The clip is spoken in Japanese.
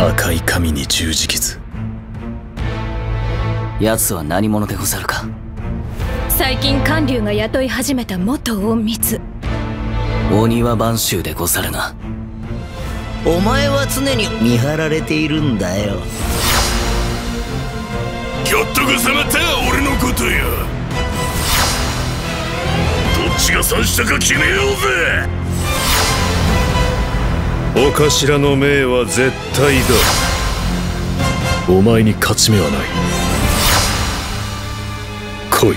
赤い髪に十字傷。奴は何者でござるか？最近韓流が雇い始めた元隠密鬼は播州でござるな。お前は常に見張られているんだよ。ひょっとこさまた俺のことよ。どっちが三したか決めようぜお頭の命は絶対だ。お前に勝ち目はない。来い。